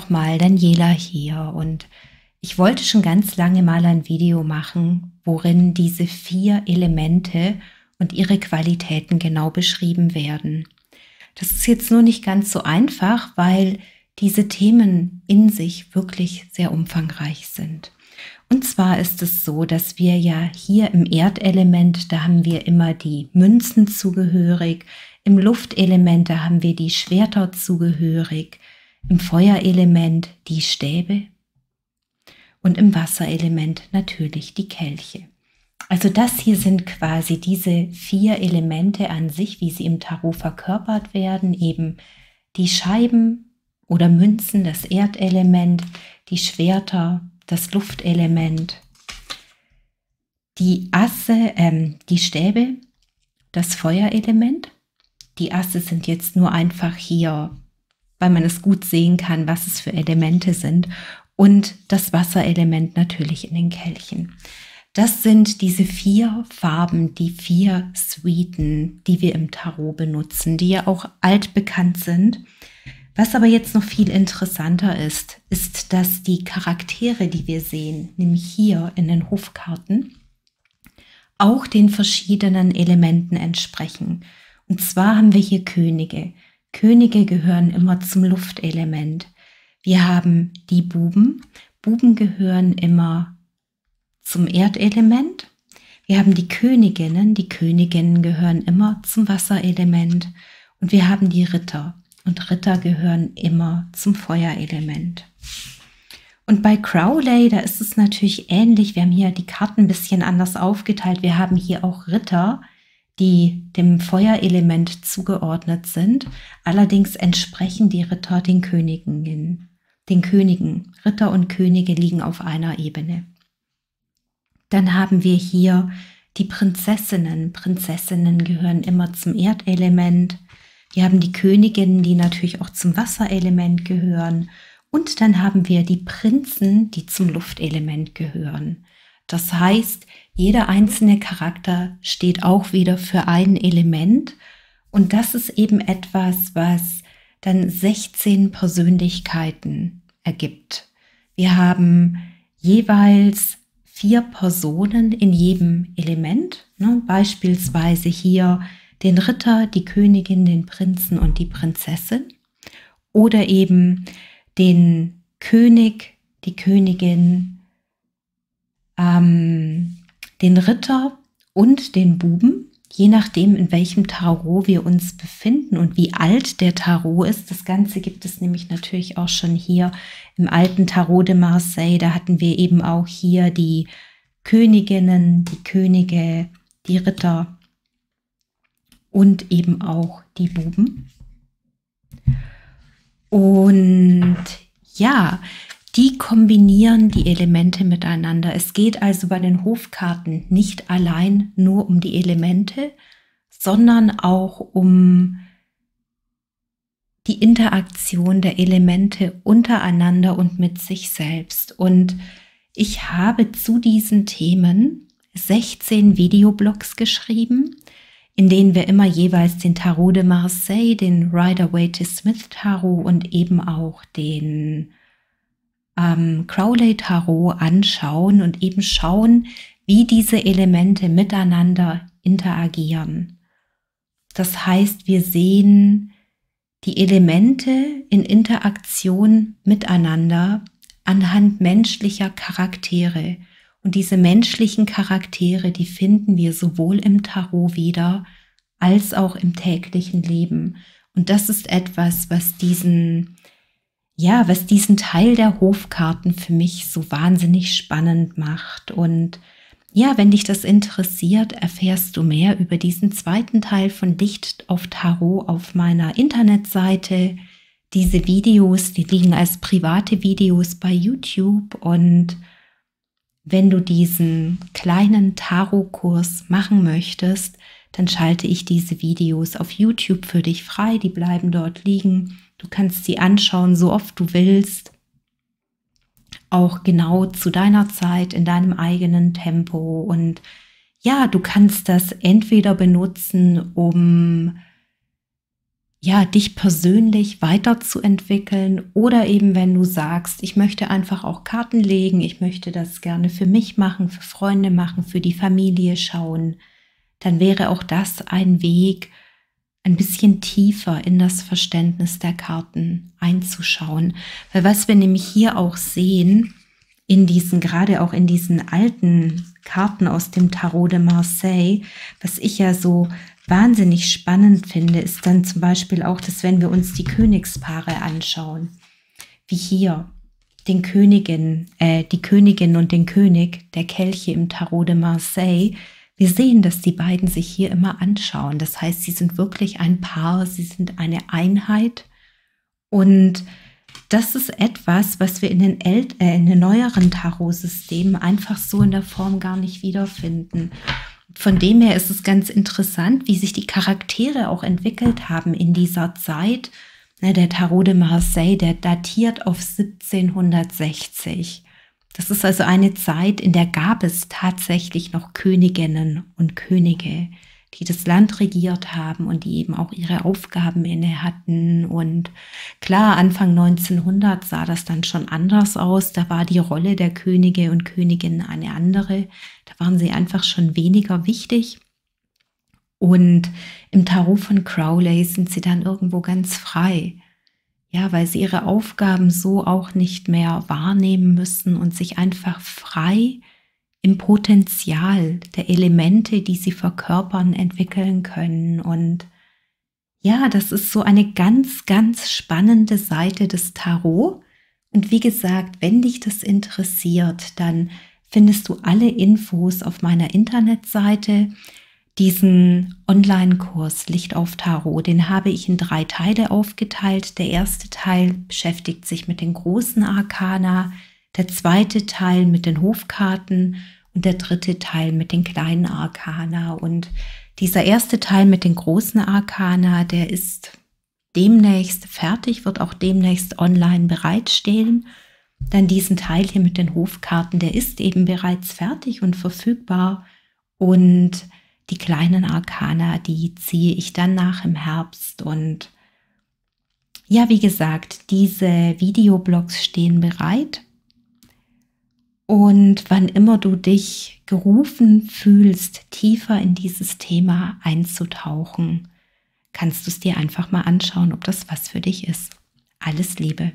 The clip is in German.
nochmal, Daniela hier und ich wollte schon ganz lange mal ein Video machen, worin diese vier Elemente und ihre Qualitäten genau beschrieben werden. Das ist jetzt nur nicht ganz so einfach, weil diese Themen in sich wirklich sehr umfangreich sind. Und zwar ist es so, dass wir ja hier im Erdelement, da haben wir immer die Münzen zugehörig, im Luftelement, da haben wir die Schwerter zugehörig, im Feuerelement die Stäbe und im Wasserelement natürlich die Kelche. Also das hier sind quasi diese vier Elemente an sich, wie sie im Tarot verkörpert werden, eben die Scheiben oder Münzen, das Erdelement, die Schwerter, das Luftelement, die Asse, ähm, die Stäbe, das Feuerelement. Die Asse sind jetzt nur einfach hier, weil man es gut sehen kann, was es für Elemente sind. Und das Wasserelement natürlich in den Kelchen. Das sind diese vier Farben, die vier Suiten, die wir im Tarot benutzen, die ja auch altbekannt sind. Was aber jetzt noch viel interessanter ist, ist, dass die Charaktere, die wir sehen, nämlich hier in den Hofkarten, auch den verschiedenen Elementen entsprechen. Und zwar haben wir hier Könige. Könige gehören immer zum Luftelement. Wir haben die Buben. Buben gehören immer zum Erdelement. Wir haben die Königinnen. Die Königinnen gehören immer zum Wasserelement. Und wir haben die Ritter und Ritter gehören immer zum Feuerelement. Und bei Crowley, da ist es natürlich ähnlich. Wir haben hier die Karten ein bisschen anders aufgeteilt. Wir haben hier auch Ritter, die dem Feuerelement zugeordnet sind. Allerdings entsprechen die Ritter den Königen. Den Königen. Ritter und Könige liegen auf einer Ebene. Dann haben wir hier die Prinzessinnen. Prinzessinnen gehören immer zum Erdelement. Wir haben die Königinnen, die natürlich auch zum Wasserelement gehören. Und dann haben wir die Prinzen, die zum Luftelement gehören. Das heißt, jeder einzelne Charakter steht auch wieder für ein Element. Und das ist eben etwas, was dann 16 Persönlichkeiten ergibt. Wir haben jeweils vier Personen in jedem Element. Ne? Beispielsweise hier den Ritter, die Königin, den Prinzen und die Prinzessin oder eben den König, die Königin, ähm, den Ritter und den Buben, je nachdem, in welchem Tarot wir uns befinden und wie alt der Tarot ist. Das Ganze gibt es nämlich natürlich auch schon hier im alten Tarot de Marseille. Da hatten wir eben auch hier die Königinnen, die Könige, die Ritter und eben auch die Buben. Und ja, die kombinieren die Elemente miteinander. Es geht also bei den Hofkarten nicht allein nur um die Elemente, sondern auch um die Interaktion der Elemente untereinander und mit sich selbst. Und ich habe zu diesen Themen 16 Videoblogs geschrieben in denen wir immer jeweils den Tarot de Marseille, den Rider-Waite Smith Tarot und eben auch den ähm, Crowley Tarot anschauen und eben schauen, wie diese Elemente miteinander interagieren. Das heißt, wir sehen die Elemente in Interaktion miteinander anhand menschlicher Charaktere. Und diese menschlichen Charaktere, die finden wir sowohl im Tarot wieder als auch im täglichen Leben. Und das ist etwas, was diesen, ja, was diesen Teil der Hofkarten für mich so wahnsinnig spannend macht. Und ja, wenn dich das interessiert, erfährst du mehr über diesen zweiten Teil von Licht auf Tarot auf meiner Internetseite. Diese Videos, die liegen als private Videos bei YouTube und wenn du diesen kleinen Tarot-Kurs machen möchtest, dann schalte ich diese Videos auf YouTube für dich frei. Die bleiben dort liegen. Du kannst sie anschauen, so oft du willst. Auch genau zu deiner Zeit, in deinem eigenen Tempo. Und ja, du kannst das entweder benutzen, um ja, dich persönlich weiterzuentwickeln oder eben wenn du sagst, ich möchte einfach auch Karten legen, ich möchte das gerne für mich machen, für Freunde machen, für die Familie schauen, dann wäre auch das ein Weg, ein bisschen tiefer in das Verständnis der Karten einzuschauen. Weil was wir nämlich hier auch sehen, in diesen, gerade auch in diesen alten Karten aus dem Tarot de Marseille, was ich ja so wahnsinnig spannend finde, ist dann zum Beispiel auch, dass wenn wir uns die Königspaare anschauen, wie hier den Königin, äh, die Königin und den König der Kelche im Tarot de Marseille, wir sehen, dass die beiden sich hier immer anschauen. Das heißt, sie sind wirklich ein Paar, sie sind eine Einheit. Und das ist etwas, was wir in den, äl äh, in den neueren Tarot-Systemen einfach so in der Form gar nicht wiederfinden. Von dem her ist es ganz interessant, wie sich die Charaktere auch entwickelt haben in dieser Zeit. Der Tarot de Marseille, der datiert auf 1760. Das ist also eine Zeit, in der gab es tatsächlich noch Königinnen und Könige, die das Land regiert haben und die eben auch ihre Aufgaben inne hatten. Und klar, Anfang 1900 sah das dann schon anders aus. Da war die Rolle der Könige und Königinnen eine andere. Da waren sie einfach schon weniger wichtig. Und im Tarot von Crowley sind sie dann irgendwo ganz frei. Ja, weil sie ihre Aufgaben so auch nicht mehr wahrnehmen müssen und sich einfach frei im Potenzial der Elemente, die sie verkörpern, entwickeln können. Und ja, das ist so eine ganz, ganz spannende Seite des Tarot. Und wie gesagt, wenn dich das interessiert, dann findest du alle Infos auf meiner Internetseite diesen Online-Kurs Licht auf Tarot, den habe ich in drei Teile aufgeteilt. Der erste Teil beschäftigt sich mit den großen Arkana, der zweite Teil mit den Hofkarten und der dritte Teil mit den kleinen Arkana. Und dieser erste Teil mit den großen Arkana, der ist demnächst fertig, wird auch demnächst online bereitstehen. Dann diesen Teil hier mit den Hofkarten, der ist eben bereits fertig und verfügbar. Und die kleinen Arkana, die ziehe ich dann nach im Herbst und ja, wie gesagt, diese Videoblogs stehen bereit. Und wann immer du dich gerufen fühlst, tiefer in dieses Thema einzutauchen, kannst du es dir einfach mal anschauen, ob das was für dich ist. Alles Liebe.